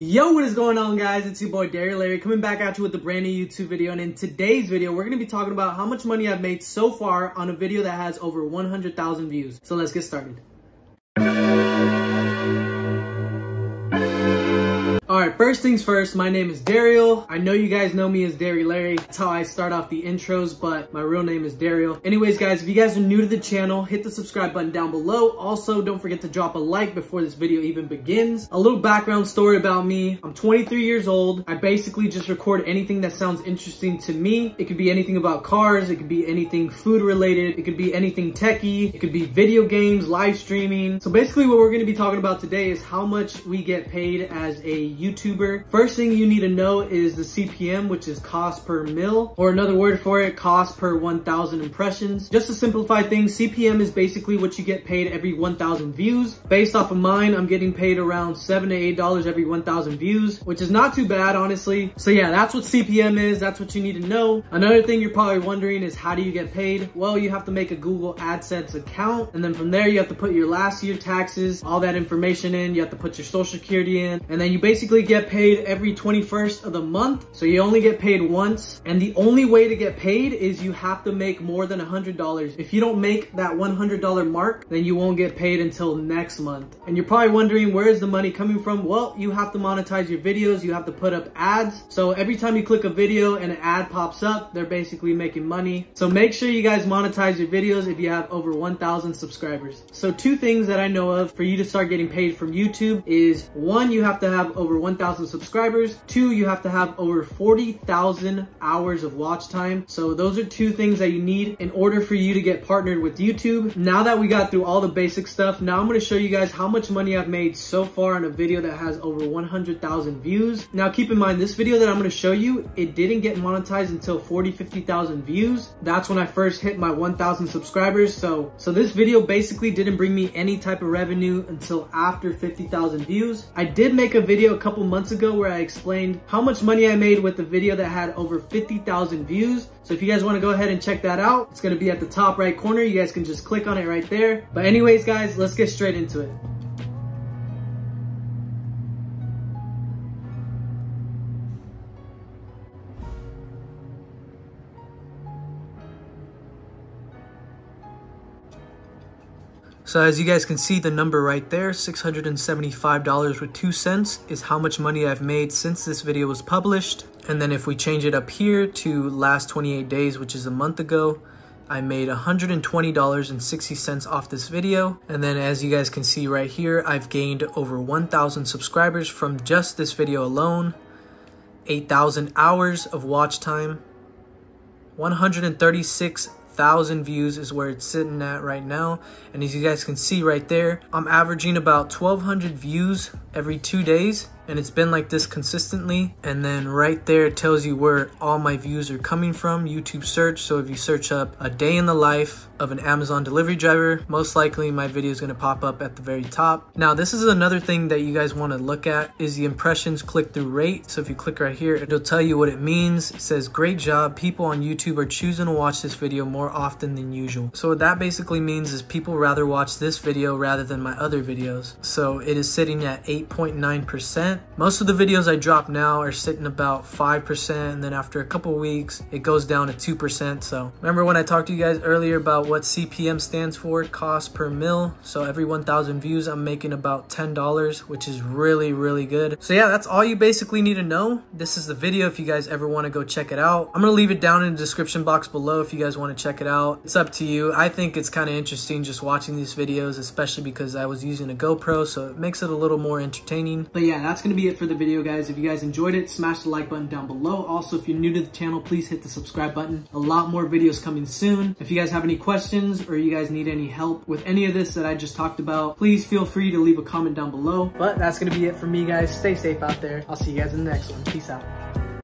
Yo, what is going on guys? It's your boy Dario Larry coming back at you with a brand new YouTube video. And in today's video, we're going to be talking about how much money I've made so far on a video that has over 100,000 views. So let's get started. Alright, first things first, my name is Dariel. I know you guys know me as Dario Larry. That's how I start off the intros, but my real name is Dariel. Anyways, guys, if you guys are new to the channel, hit the subscribe button down below. Also, don't forget to drop a like before this video even begins. A little background story about me. I'm 23 years old. I basically just record anything that sounds interesting to me. It could be anything about cars. It could be anything food related. It could be anything techie. It could be video games, live streaming. So basically what we're going to be talking about today is how much we get paid as a YouTuber. First thing you need to know is the CPM, which is cost per mil, or another word for it, cost per 1,000 impressions. Just to simplify things, CPM is basically what you get paid every 1,000 views. Based off of mine, I'm getting paid around seven to eight dollars every 1,000 views, which is not too bad, honestly. So yeah, that's what CPM is. That's what you need to know. Another thing you're probably wondering is how do you get paid? Well, you have to make a Google AdSense account, and then from there you have to put your last year taxes, all that information in. You have to put your social security in, and then you basically basically get paid every 21st of the month. So you only get paid once. And the only way to get paid is you have to make more than $100. If you don't make that $100 mark, then you won't get paid until next month. And you're probably wondering, where is the money coming from? Well, you have to monetize your videos. You have to put up ads. So every time you click a video and an ad pops up, they're basically making money. So make sure you guys monetize your videos if you have over 1,000 subscribers. So two things that I know of for you to start getting paid from YouTube is one, you have to have over 1,000 subscribers. Two, you have to have over 40,000 hours of watch time. So those are two things that you need in order for you to get partnered with YouTube. Now that we got through all the basic stuff, now I'm going to show you guys how much money I've made so far on a video that has over 100,000 views. Now keep in mind, this video that I'm going to show you, it didn't get monetized until 40, 50,000 views. That's when I first hit my 1,000 subscribers. So, so this video basically didn't bring me any type of revenue until after 50,000 views. I did make a video couple months ago where I explained how much money I made with the video that had over 50,000 views. So if you guys want to go ahead and check that out, it's going to be at the top right corner. You guys can just click on it right there. But anyways, guys, let's get straight into it. So as you guys can see, the number right there, $675 with 2 cents is how much money I've made since this video was published. And then if we change it up here to last 28 days, which is a month ago, I made $120.60 off this video. And then as you guys can see right here, I've gained over 1,000 subscribers from just this video alone, 8,000 hours of watch time, 136 thousand views is where it's sitting at right now. And as you guys can see right there i'm averaging about 1200 views every two days and it's been like this consistently and then right there it tells you where all my views are coming from youtube search. So if you search up a day in the life of an amazon delivery driver most likely my video is going to pop up at the very top. Now this is another thing that you guys want to look at is the impressions click-through rate. So if you click right here it'll tell you what it means. It says great job. People on youtube are choosing to watch this video more often than usual. So what that basically means is people rather watch this video rather than my other videos. So it is sitting at 8.9 percent most of the videos I drop now are sitting about 5% and then after a couple weeks, it goes down to 2%. So remember when I talked to you guys earlier about what CPM stands for, cost per mil. So every 1,000 views, I'm making about $10, which is really, really good. So yeah, that's all you basically need to know. This is the video if you guys ever want to go check it out. I'm to leave it down in the description box below if you guys want to check it out. It's up to you. I think it's kind of interesting just watching these videos, especially because I was using a GoPro, so it makes it a little more entertaining. But yeah, that's going to be it for the video, guys. If you guys enjoyed it, smash the like button down below. Also, if you're new to the channel, please hit the subscribe button. A lot more videos coming soon. If you guys have any questions or you guys need any help with any of this that I just talked about, please feel free to leave a comment down below. But that's going to be it for me, guys. Stay safe out there. I'll see you guys in the next one. Peace out.